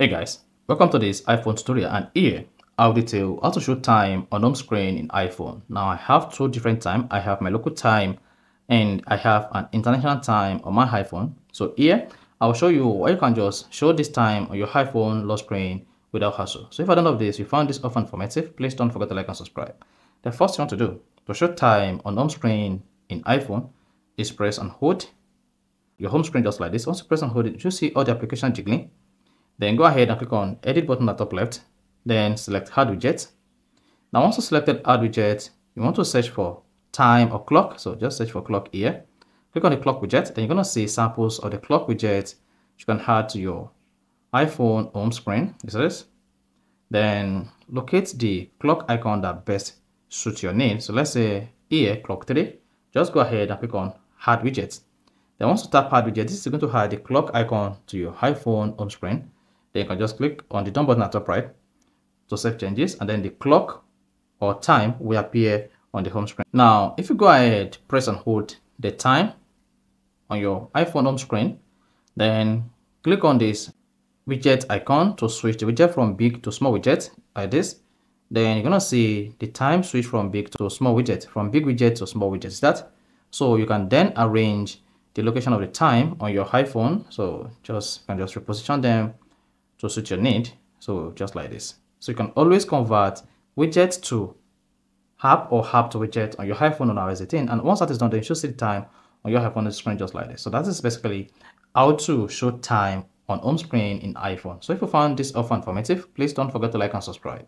Hey guys, welcome to this iPhone tutorial and here I'll detail how to show time on home screen in iPhone. Now I have two different time. I have my local time and I have an international time on my iPhone. So here I'll show you why you can just show this time on your iPhone lock screen without hassle. So if I don't know this, you found this often informative, please don't forget to like and subscribe. The first thing you want to do to show time on home screen in iPhone is press and hold your home screen just like this. Once you press and hold it, you see all the application jiggling then go ahead and click on edit button at top left. Then select add widget. Now once you selected add widget, you want to search for time or clock. So just search for clock here. Click on the clock widget. Then you're going to see samples of the clock widget you can add to your iPhone home screen. This is. Then locate the clock icon that best suits your need. So let's say here, clock 3. Just go ahead and click on add widget. Then once you tap add widget, this is going to add the clock icon to your iPhone home screen. Then you can just click on the done button at the top right to save changes and then the clock or time will appear on the home screen. Now, if you go ahead, press and hold the time on your iPhone home screen, then click on this widget icon to switch the widget from big to small widget like this. Then you're gonna see the time switch from big to small widget, from big widget to small widget. Is that? So you can then arrange the location of the time on your iPhone. So just can just reposition them to suit your need. So just like this. So you can always convert widget to app or app to widget on your iPhone on iOS 18. And once that is done, then you should see the time on your iPhone on the screen just like this. So that is basically how to show time on home screen in iPhone. So if you found this offer informative, please don't forget to like and subscribe.